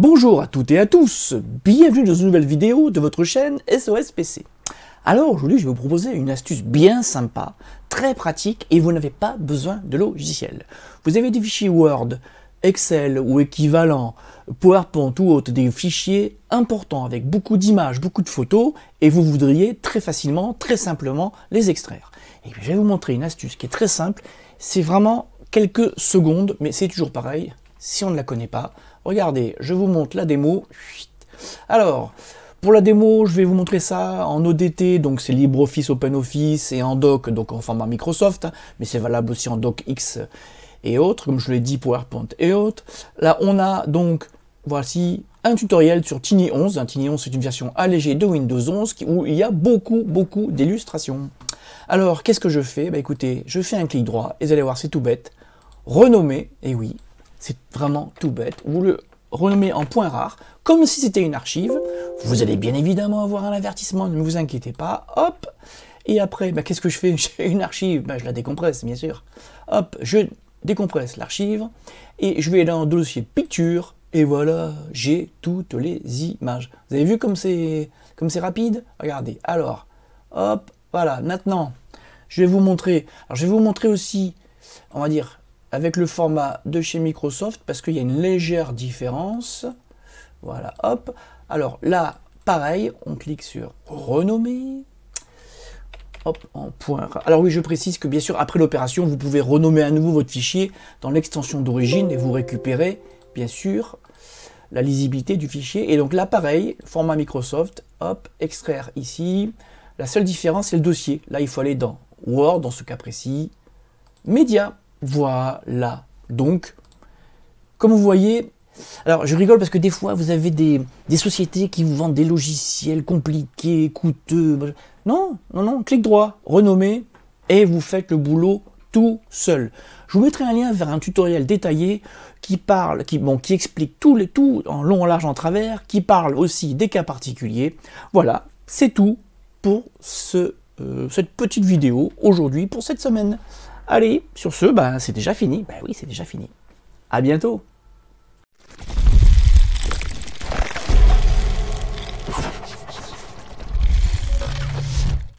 Bonjour à toutes et à tous, bienvenue dans une nouvelle vidéo de votre chaîne SOS PC. Alors aujourd'hui je vais vous proposer une astuce bien sympa, très pratique et vous n'avez pas besoin de logiciel. Vous avez des fichiers Word, Excel ou équivalent, PowerPoint ou autre, des fichiers importants avec beaucoup d'images, beaucoup de photos et vous voudriez très facilement, très simplement les extraire. Et je vais vous montrer une astuce qui est très simple, c'est vraiment quelques secondes mais c'est toujours pareil, si on ne la connaît pas. Regardez, je vous montre la démo. Alors, pour la démo, je vais vous montrer ça en ODT, donc c'est LibreOffice, OpenOffice, et en doc, donc en format Microsoft, mais c'est valable aussi en docx et autres, comme je l'ai dit, PowerPoint et autres. Là, on a donc, voici un tutoriel sur Tiny 11. Un Tiny 11, c'est une version allégée de Windows 11 où il y a beaucoup, beaucoup d'illustrations. Alors, qu'est-ce que je fais? Bah écoutez, je fais un clic droit, et vous allez voir, c'est tout bête. Renommer, et oui, c'est vraiment tout bête. Vous le renommez en point rare, comme si c'était une archive. Vous allez bien évidemment avoir un avertissement, ne vous inquiétez pas. Hop Et après, bah, qu'est-ce que je fais J'ai une archive, bah, je la décompresse, bien sûr. Hop, je décompresse l'archive, et je vais dans le dossier picture, et voilà, j'ai toutes les images. Vous avez vu comme c'est comme c'est rapide? Regardez. Alors, hop, voilà. Maintenant, je vais vous montrer. Alors, je vais vous montrer aussi, on va dire, avec le format de chez Microsoft parce qu'il y a une légère différence. Voilà, hop. Alors là, pareil, on clique sur renommer. Hop, en point. Alors oui, je précise que bien sûr, après l'opération, vous pouvez renommer à nouveau votre fichier dans l'extension d'origine et vous récupérez, bien sûr, la lisibilité du fichier. Et donc là, pareil, format Microsoft, hop, extraire ici. La seule différence, c'est le dossier. Là, il faut aller dans Word, dans ce cas précis, Média. Voilà. Donc, comme vous voyez, alors je rigole parce que des fois vous avez des, sociétés qui vous vendent des logiciels compliqués, coûteux. Non, non, non, clic droit, renommer, et vous faites le boulot tout seul. Je vous mettrai un lien vers un tutoriel détaillé qui parle, qui, explique tout, les, tout en long, en large, en travers, qui parle aussi des cas particuliers. Voilà, c'est tout pour euh, cette petite vidéo aujourd'hui, pour cette semaine. Allez, sur ce, bah, c'est déjà fini. Bah oui, c'est déjà fini. À bientôt